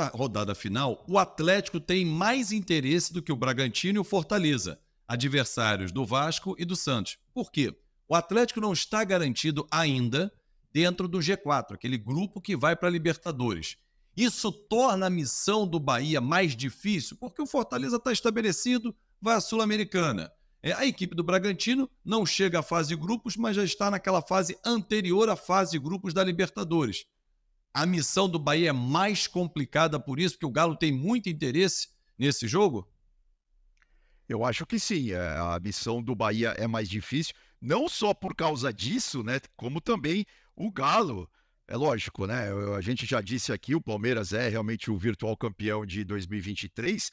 rodada final, o Atlético tem mais interesse do que o Bragantino e o Fortaleza, adversários do Vasco e do Santos. Por quê? O Atlético não está garantido ainda dentro do G4, aquele grupo que vai para a Libertadores. Isso torna a missão do Bahia mais difícil, porque o Fortaleza está estabelecido, vai à Sul-Americana. É, a equipe do Bragantino não chega à fase grupos, mas já está naquela fase anterior à fase grupos da Libertadores. A missão do Bahia é mais complicada por isso, porque o Galo tem muito interesse nesse jogo? Eu acho que sim. É, a missão do Bahia é mais difícil, não só por causa disso, né? Como também o Galo. É lógico, né? A gente já disse aqui, o Palmeiras é realmente o virtual campeão de 2023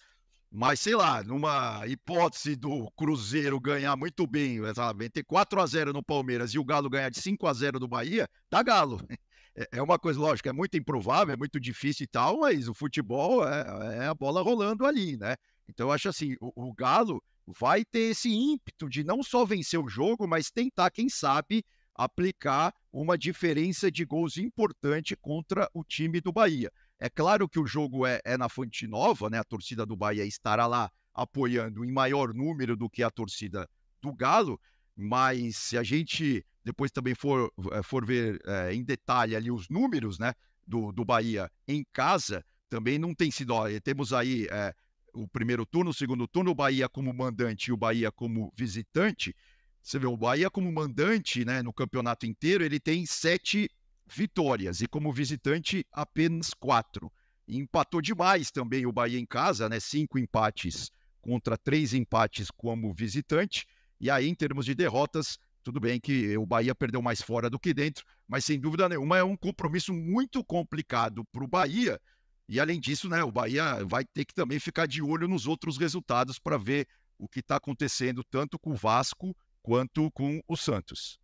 mas, sei lá, numa hipótese do Cruzeiro ganhar muito bem, sabe, ter 4 a 0 no Palmeiras e o Galo ganhar de 5 a 0 no Bahia, dá Galo. É, é uma coisa, lógica, é muito improvável, é muito difícil e tal, mas o futebol é, é a bola rolando ali, né? Então, eu acho assim, o, o Galo vai ter esse ímpeto de não só vencer o jogo, mas tentar, quem sabe, aplicar uma diferença de gols importante contra o time do Bahia. É claro que o jogo é, é, na Fonte Nova, né? A torcida do Bahia estará lá apoiando em maior número do que a torcida do Galo, mas se a gente depois também for, eh, for ver é, em detalhe ali os números, né? Do, do Bahia em casa, também não tem sido. Ó, temos aí é, o primeiro turno, o segundo turno, o Bahia como mandante e o Bahia como visitante. Você vê, o Bahia como mandante, né, no campeonato inteiro, ele tem sete vitórias e como visitante apenas quatro. E empatou demais também o Bahia em casa, né? Cinco empates contra três empates como visitante. E aí, em termos de derrotas, tudo bem que o Bahia perdeu mais fora do que dentro, mas sem dúvida nenhuma é um compromisso muito complicado para o Bahia. E além disso, né, o Bahia vai ter que também ficar de olho nos outros resultados para ver o que está acontecendo tanto com o Vasco quanto com o Santos.